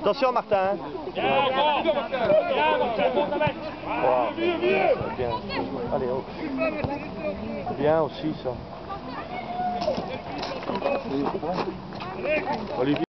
Attention Martin. Wow. Bien. Allez. Bien aussi ça. Olivier.